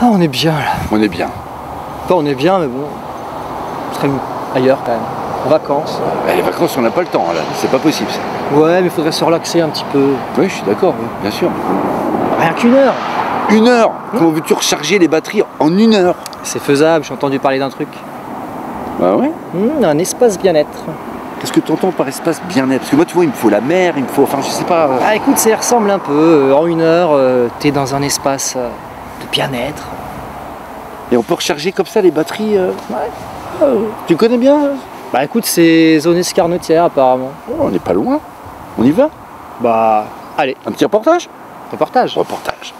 Ah, on est bien là. On est bien. Pas on est bien, mais bon. On serait mieux ailleurs quand même. En vacances. Eh, les vacances, on n'a pas le temps, là. C'est pas possible, ça. Ouais, mais il faudrait se relaxer un petit peu. Oui, je suis d'accord, bien sûr. Rien qu'une heure. Une heure Comment veux-tu recharger les batteries en une heure C'est faisable, j'ai entendu parler d'un truc. Bah ouais. Hmm, un espace bien-être. Qu'est-ce que tu entends par espace bien-être? Parce que moi, tu vois, il me faut la mer, il me faut. Enfin, je sais pas. euh, Ah écoute, ça y ressemble un peu. Euh, En une heure, euh, t'es dans un espace euh, de bien-être. Et on peut recharger comme ça les batteries euh, Ouais. euh, Tu connais bien euh Bah écoute, c'est zone escarnotière apparemment. Oh, On n'est pas loin. On y va Bah, allez, Un petit reportage reportage. Reportage.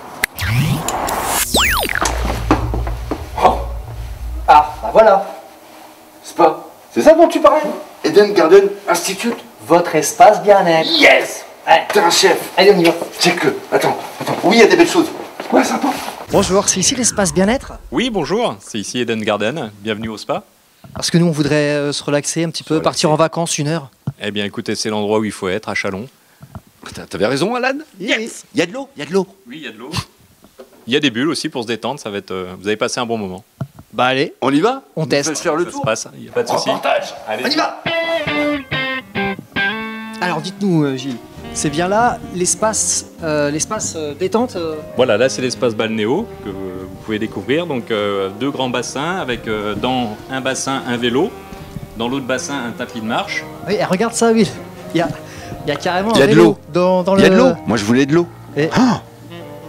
Ah, bah voilà. C'est pas. C'est ça dont tu parlais Eden Garden Institute Votre espace bien-être. Yes Ouais. T'es un chef Allez, on y va. Check-le. Attends, attends. Oui, il y a des belles choses. Ouais, sympa. Bonjour, c'est ici l'espace bien-être Oui, bonjour, c'est ici Eden Garden, bienvenue au spa. Parce que nous, on voudrait euh, se relaxer un petit peu, partir en vacances une heure. Eh bien écoutez, c'est l'endroit où il faut être, à Chalon. T'as- T'avais raison, Alan Yes. Il y a de l'eau, il y a de l'eau. Oui, il y a de l'eau. Il y a des bulles aussi pour se détendre, ça va être, euh, vous avez passé un bon moment. Bah allez, On y va On teste. faire le ça tour. se passe, il n'y a pas de souci. Reportage Allez. On y va alors dites-nous euh, Gilles, c'est bien là l'espace euh, l'espace euh, détente euh, Voilà, là c'est l'espace balnéo que vous pouvez découvrir. Donc euh, deux grands bassins avec euh, dans un bassin un vélo, dans l'autre bassin un tapis de marche. Oui, regarde ça, oui. Il y a, il y a carrément Il y a un de vélo l'eau. dans, dans Il y a le- de l'eau. Moi, je voulais de l'eau. Et- Ah,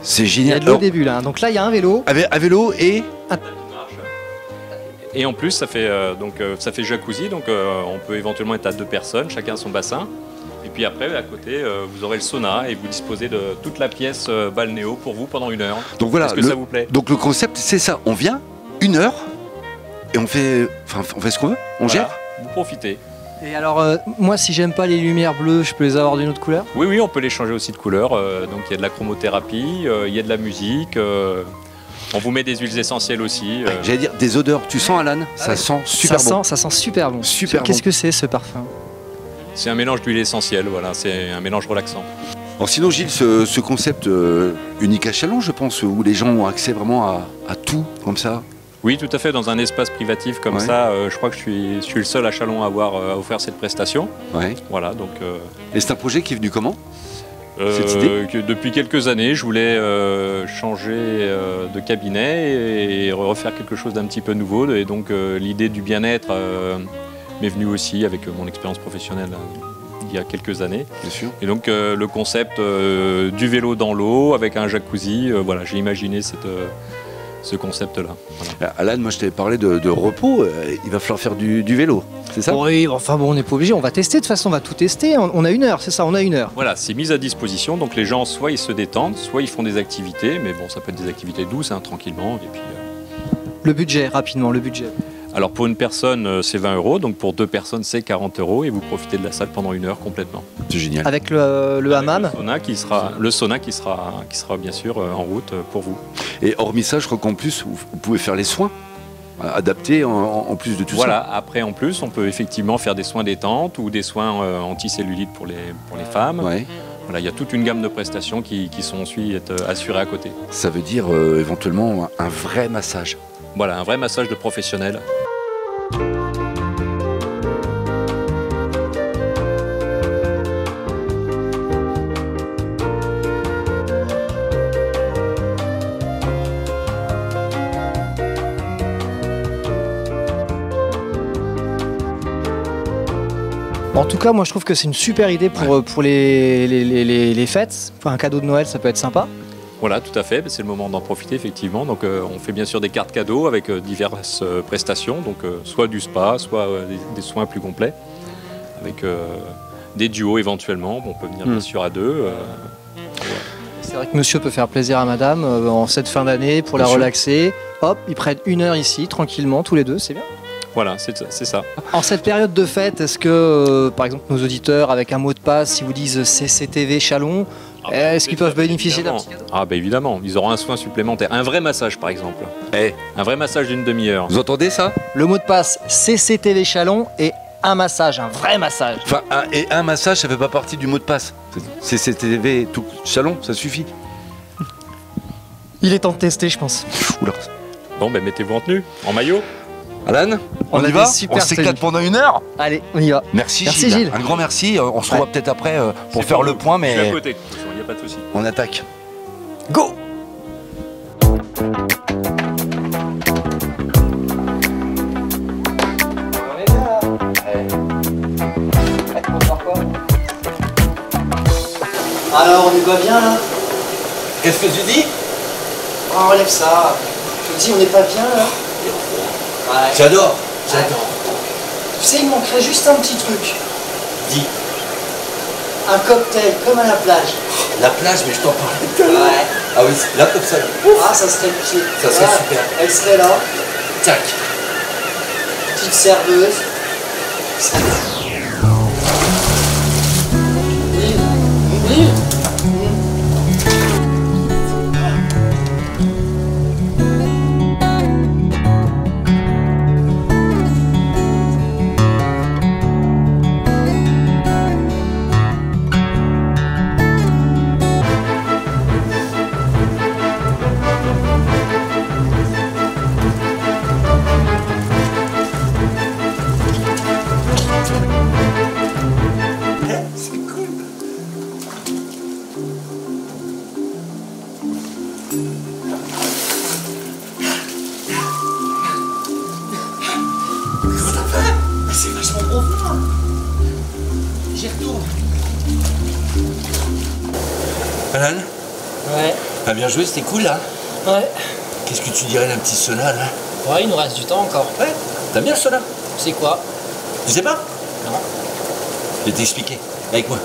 c'est Il y a génial. de l'eau au début là. Donc là, il y a un vélo. avec, à vélo et Et en plus, ça fait, euh, donc, euh, ça fait jacuzzi, donc euh, on peut éventuellement être à deux personnes, chacun son bassin. Et puis après, à côté, euh, vous aurez le sauna et vous disposez de toute la pièce euh, balnéo pour vous pendant une heure. donc voilà. Est-ce que le- ça vous plaît? Donc le concept, c'est ça. On vient une heure et on fait, enfin, on fait ce qu'on veut. On Voilà, gère. Vous profitez. Et alors, euh, moi, si j'aime pas les lumières bleues, je peux les avoir d'une autre couleur? Oui, oui, on peut les changer aussi de couleur. euh, donc il y a de la chromothérapie, euh, il y a de la musique. euh, on vous met des huiles essentielles aussi. euh, J'allais dire des odeurs. Tu sens, Alan? Ça ouais. sent super ça bon. Sent, ça sent super bon. Super Qu'est-ce bon. que c'est ce parfum? C'est un mélange d'huile essentielle, voilà, c'est un mélange relaxant. Alors sinon, Gilles, ce, ce concept euh, unique à Chalon, je pense, où les gens ont accès vraiment à, à tout comme ça. Oui, tout à fait, dans un espace privatif comme Ouais. ça, euh, je crois que je suis, je suis le seul à Chalon à avoir euh, offert cette prestation. Ouais. Voilà, donc Et c'est un projet qui est venu comment Cette que depuis quelques années, je voulais changer de cabinet et, et refaire quelque chose d'un petit peu nouveau. Et donc l'idée du bien-être m'est venue aussi avec mon expérience professionnelle hein, il y a quelques années. Bien sûr. Et donc euh, le concept euh, du vélo dans l'eau avec un jacuzzi, euh, voilà, j'ai imaginé cette, euh, ce concept-là. Voilà. Alan, moi, je t'avais parlé de, de repos. euh, il va falloir faire du, du vélo. C'est ça? Oui, enfin bon, on n'est pas obligé. On va tester. De toute façon, on va tout tester. On, on a une heure, c'est ça On a une heure. Voilà, c'est mis à disposition, donc les gens soit ils se détendent, soit ils font des activités, mais bon, ça peut être des activités douces, hein, tranquillement. Et puis, euh, Le budget, rapidement, le budget. Alors pour une personne, euh, c'est 20 euros, donc pour deux personnes, c'est 40 euros, et vous profitez de la salle pendant une heure complètement. C'est génial. Avec le, le Avec hammam. Le sauna qui sera, le sauna qui sera, qui sera bien sûr euh, en route euh, pour vous. Et hormis ça, je crois qu'en plus, vous, pouvez faire les soins euh, adaptés en, en plus de tout voilà, après en plus, on peut effectivement faire des soins détente ou des soins euh, anticellulites pour les, pour les femmes. ça. Ouais. Voilà, il y a toute une gamme de prestations qui, qui sont ensuite euh, assurées à côté. Ça veut dire euh, éventuellement un vrai massage. Voilà, un vrai massage de professionnel. En tout cas, moi, je trouve que c'est une super idée pour, euh, pour les, les, les- les- les fêtes. Enfin, un cadeau de Noël, ça peut être sympa. Voilà, tout à fait. C'est le moment d'en profiter, effectivement. Donc, euh, on fait bien sûr des cartes cadeaux avec euh, diverses euh, prestations. Donc, euh, soit du spa, soit euh, des, des soins plus complets. Avec euh, des duos éventuellement. On peut venir Hmm. bien sûr à deux. euh, C'est vrai que monsieur peut faire plaisir à madame euh, en cette fin d'année pour la sûr. relaxer. Hop, ils prennent une heure ici, tranquillement, tous les deux, c'est bien. voilà, c'est c'est ça. En cette période de fête, est-ce que, euh, par exemple, nos auditeurs, avec un mot de passe, si vous disent CCTV Chalon, Ah, est-ce qu'ils peuvent bénéficier d'un évidemment. petit cadeau Ah, bah évidemment. Ils auront un soin supplémentaire. Un vrai massage, par exemple. Eh, Un vrai massage d'une demi-heure. vous entendez ça? Le mot de passe CCTV Chalon et un massage, un vrai massage. Enfin, un, et un massage, ça fait pas partie du mot de passe. C'est CCTV tout Chalon, ça suffit. Il est temps de tester, je pense. Oula. Bon, ben mettez-vous en tenue, en maillot. Alan, on, On a y des va super On s'éclate tenues. pendant une heure Allez, on y va. Merci, Merci, Gilles. Gilles. Un grand merci. Euh, On se revoit Ouais. peut-être après euh, pour C'est faire pour le vous. point, Je suis à mais côté, pas de souci. on attaque. Go Alors, on est pas bien là? Qu'est-ce que tu dis? Oh, enlève ça. Je te dis, on n'est pas bien là Ouais. J'adore. J'adore. Tu sais, il manquerait juste un petit truc. Dis. Un cocktail, comme à la plage. La plage, mais je t'en parlais. Ouais. Ah oui, là comme ça. Ah, ça serait le pied. Ça serait super. Elle serait là, Tac. petite serveuse. C'est vachement profond. J'y retourne. Alan, Ouais, t'as bien joué, c'était cool là. ouais. Qu'est-ce que tu dirais d'un petit sauna là? Ouais, il nous reste du temps encore. Ouais. T'as bien le sauna C'est quoi? Tu sais pas? Non. Je vais t'expliquer. Avec moi.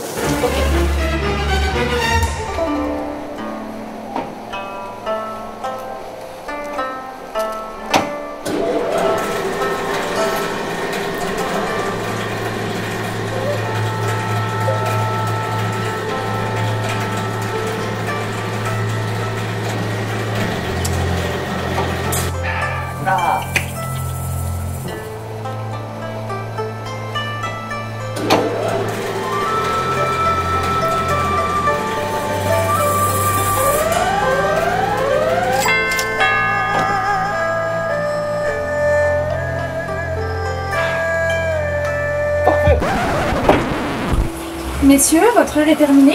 Messieurs, votre heure est terminée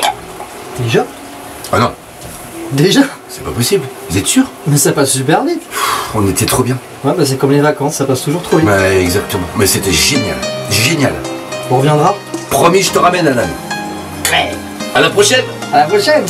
Déjà? Ah non, Déjà? C'est pas possible. Vous êtes sûr? Mais ça passe super vite. On était trop bien. Ouais, bah c'est comme les vacances, ça passe toujours trop vite. Ouais, exactement. Mais c'était génial. Génial. On reviendra. Promis, je te ramène, Alan. À la prochaine À la prochaine